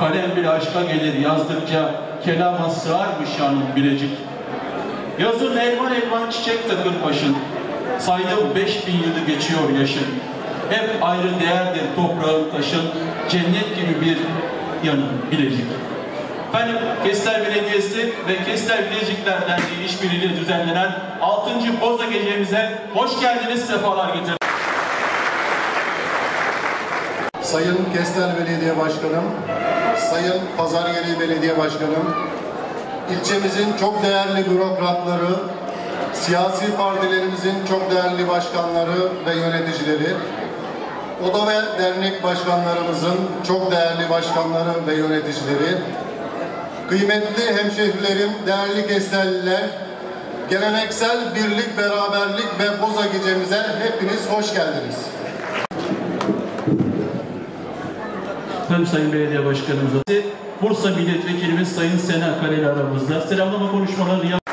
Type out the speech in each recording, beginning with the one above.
Kalem bile aşka gelir yazdıkça, kelama sığarmış yanım bilecik. Yazın elman elman çiçek takır başın, saydım beş bin yılı geçiyor yaşın. Hep ayrı değerdir toprağın taşın, cennet gibi bir yanım bilecik. Efendim Kestel Belediyesi ve Kestel Bilecikler Derneği işbirliğiyle düzenlenen 6. Boza Gecemize hoş geldiniz, sefalar getirdiniz. Sayın Kestel Belediye Başkanım, Sayın Pazargeli Belediye Başkanım, ilçemizin çok değerli bürokratları, siyasi partilerimizin çok değerli başkanları ve yöneticileri, oda ve dernek başkanlarımızın çok değerli başkanları ve yöneticileri, kıymetli hemşehrilerim, değerli Kestelliler, geleneksel birlik, beraberlik ve boza gecemize hepiniz hoş geldiniz. Hem Sayın Belediye Başkanımıza, Bursa Milletvekilimiz Sayın Sena Kaleli aramızda. Selamlama konuşmalarını yap.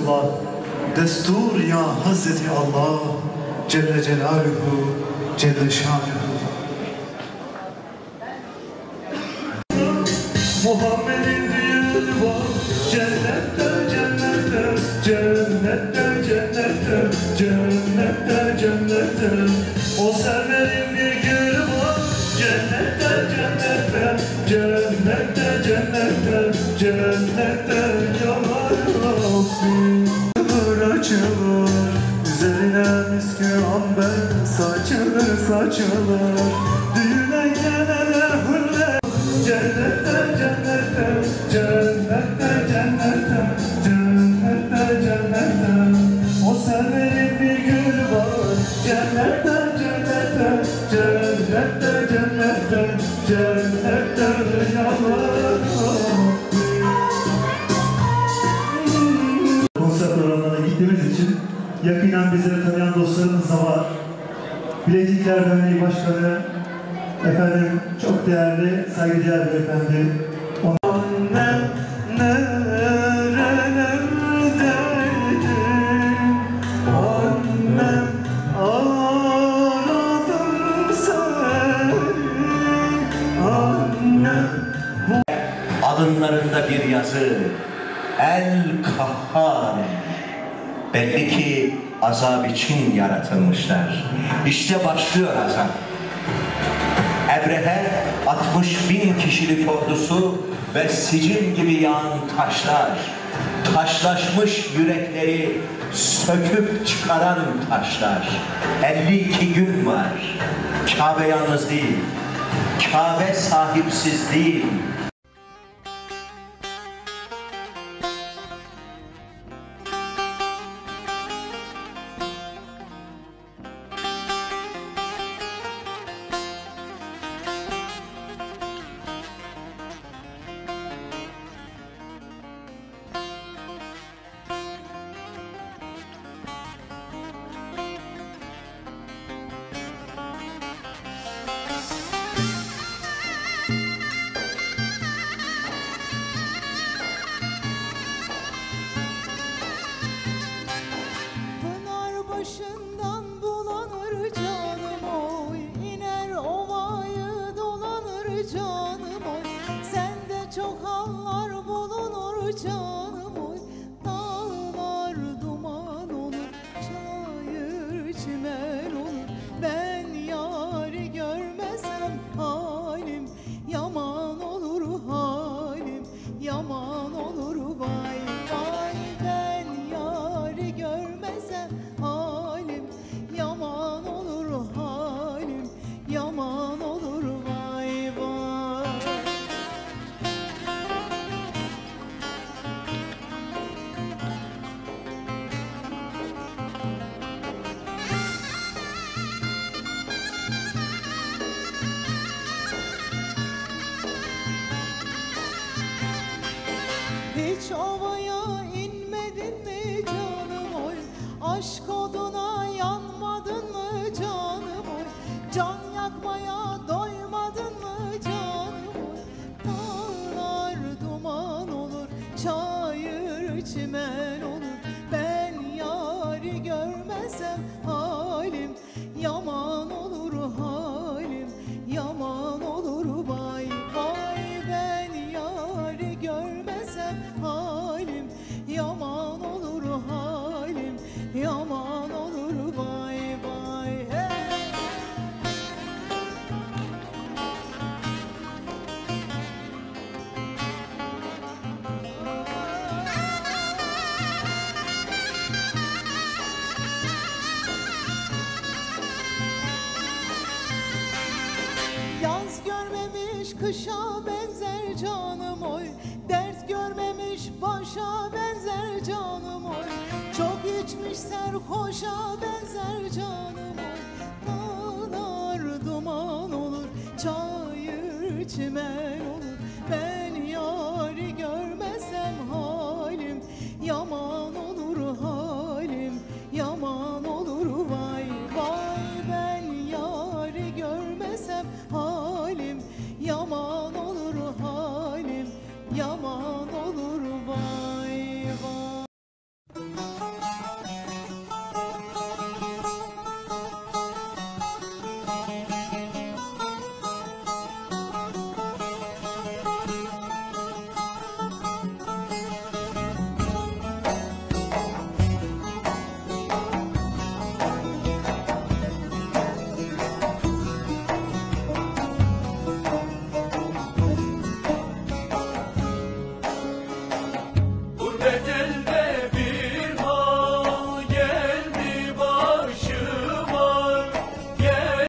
Resulullah Destur ya Hazreti Allah Celle Celaluhu Celle Şanuhu. Muhammed'in düğünü var Cennette cennette Cennette cennette Cennette cennette. O serverin bir gülü var Cennette cennette Cennette amber Saçılır saçılır Düğüne gelene hürre Cennette cennette Cennette cennette Cennette cennette. O serverin bir gülü var. Cennette cennette Cennette cennette Cennette yanar konser programlarına gittiğimiz için yakinen bizleri tanıyan dostlarımız. Bilezikler Derneği Başkanı, efendim çok değerli, saygıdeğer beyefendi. Annem nerelerdeydin? Annem aradım seni. Annem alınlarında bir yazı El Kahhar belli ki azap için yaratılmışlar. İşte başlıyor azap Ebrehe 60 bin kişilik ordusu ve sicim gibi yağan taşlar taşlaşmış yürekleri söküp çıkaran taşlar. 52 gün var. Kabe yalnız değil Kabe sahipsiz değil canıma Sende çok hallar bulunur canım görmezsem halim ya kışa benzer canım oy. Dert görmemiş başa benzer canım oy. Çok içmiş serhoşa benzer canım oy. Dağlar duman olur çayır çimen